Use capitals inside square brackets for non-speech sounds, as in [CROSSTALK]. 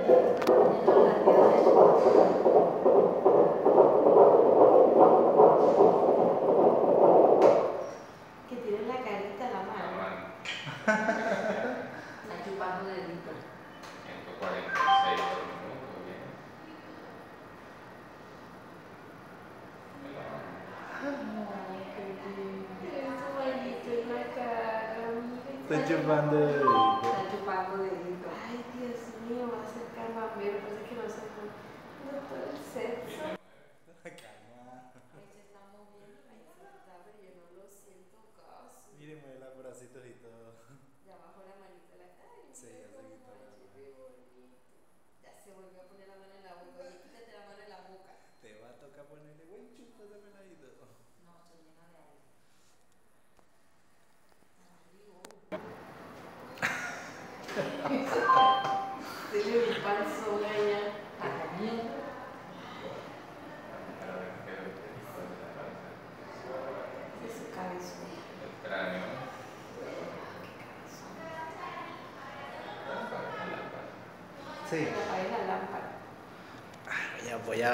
Que tiene la carita en la La mano. Está chupando dedito. 146 por minuto, bien. Me la mano. Ay, qué lindo. Tiene su manito en la cara, mira. Está chupando dedito. Está chupando dedito. Ay, Dios mío, va a camamero. Parece que no se puede. No todo el sexo. Calma. Ahí se está moviendo, ahí se está, pero yo no lo siento casi. Miren, mueve los bracitos y todo. Ya bajó la manita la cara. Sí, ya se quitó la mano. Ya se volvió a poner la mano en la boca. Oye, quítate la mano en la boca. Te va a tocar ponerle buen chupo de peladito. No, estoy llena de aire. [LAUGHS] Tiene un panzón allá. A la mierda. Para ver qué es la su cabezón. El cráneo. La Sí. Apague la lámpara. Ya voy a